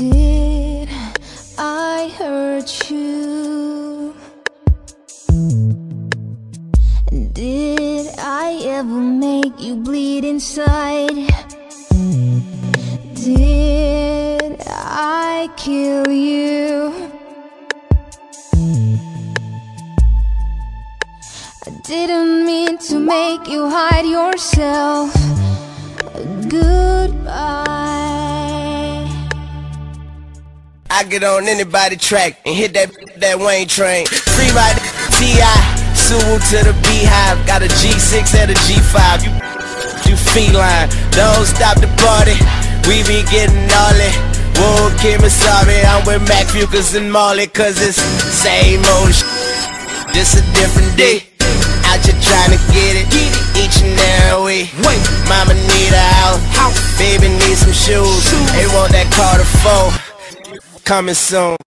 Did I hurt you? Did I ever make you bleed inside? Did I kill you? I didn't mean to make you hide yourself. I get on anybody track and hit that that Wayne train. Free my T.I. Suwu to the beehive. Got a G6 and a G5. You, you feline. Don't stop the party. We be getting all it. Whoa, Kim is sorry. I'm with Mac Fucus and Marley. Cause it's same old sh- This a different day. Out here trying to get it. Each and every way. Mama need a house. Baby need some shoes. They want that car to fold coming soon.